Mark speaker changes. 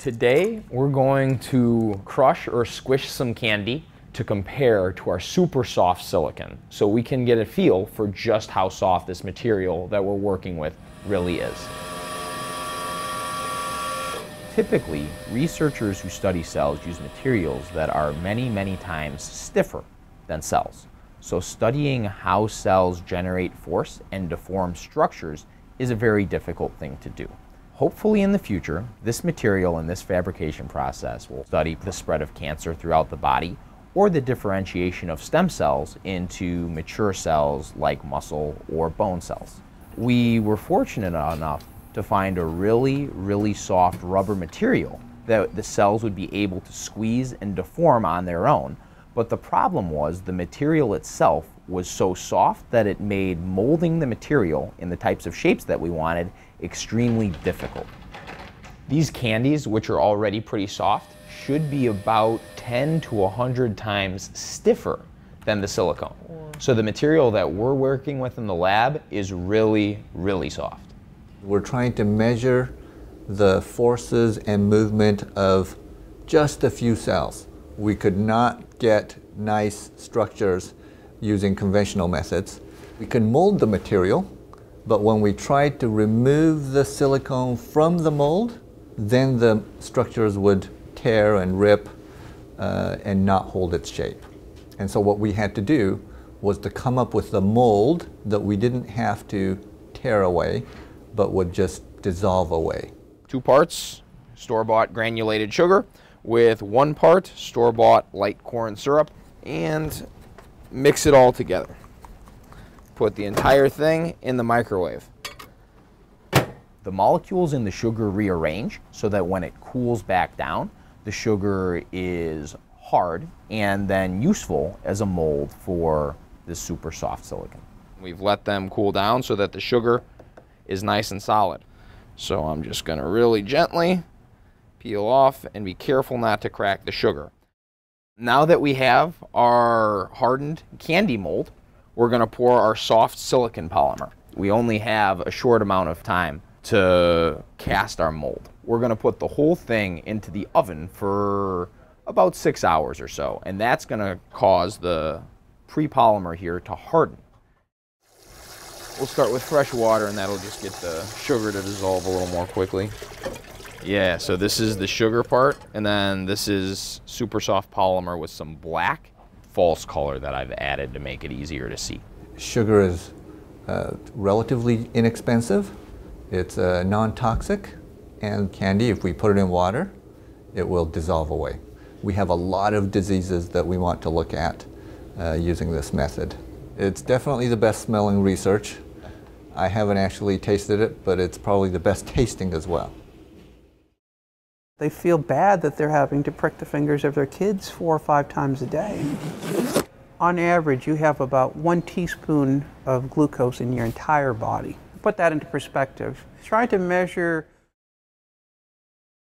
Speaker 1: Today, we're going to crush or squish some candy to compare to our super soft silicon so we can get a feel for just how soft this material that we're working with really is. Typically, researchers who study cells use materials that are many, many times stiffer than cells. So studying how cells generate force and deform structures is a very difficult thing to do. Hopefully in the future, this material and this fabrication process will study the spread of cancer throughout the body or the differentiation of stem cells into mature cells like muscle or bone cells. We were fortunate enough to find a really, really soft rubber material that the cells would be able to squeeze and deform on their own. But the problem was the material itself was so soft that it made molding the material in the types of shapes that we wanted extremely difficult. These candies, which are already pretty soft, should be about 10 to 100 times stiffer than the silicone. So the material that we're working with in the lab is really, really soft.
Speaker 2: We're trying to measure the forces and movement of just a few cells. We could not get nice structures using conventional methods. We can mold the material, but when we tried to remove the silicone from the mold, then the structures would tear and rip uh, and not hold its shape. And so what we had to do was to come up with the mold that we didn't have to tear away, but would just dissolve away.
Speaker 1: Two parts store-bought granulated sugar with one part store-bought light corn syrup and mix it all together. Put the entire thing in the microwave. The molecules in the sugar rearrange so that when it cools back down, the sugar is hard and then useful as a mold for this super soft silicon. We've let them cool down so that the sugar is nice and solid. So I'm just going to really gently peel off and be careful not to crack the sugar. Now that we have our hardened candy mold, we're going to pour our soft silicon polymer. We only have a short amount of time to cast our mold. We're going to put the whole thing into the oven for about six hours or so, and that's going to cause the pre-polymer here to harden. We'll start with fresh water, and that'll just get the sugar to dissolve a little more quickly. Yeah, so this is the sugar part, and then this is super soft polymer with some black false color that I've added to make it easier to see.
Speaker 2: Sugar is uh, relatively inexpensive. It's uh, non-toxic, and candy, if we put it in water, it will dissolve away. We have a lot of diseases that we want to look at uh, using this method. It's definitely the best smelling research. I haven't actually tasted it, but it's probably the best tasting as well.
Speaker 3: They feel bad that they're having to prick the fingers of their kids four or five times a day. On average, you have about one teaspoon of glucose in your entire body. Put that into perspective. Try to measure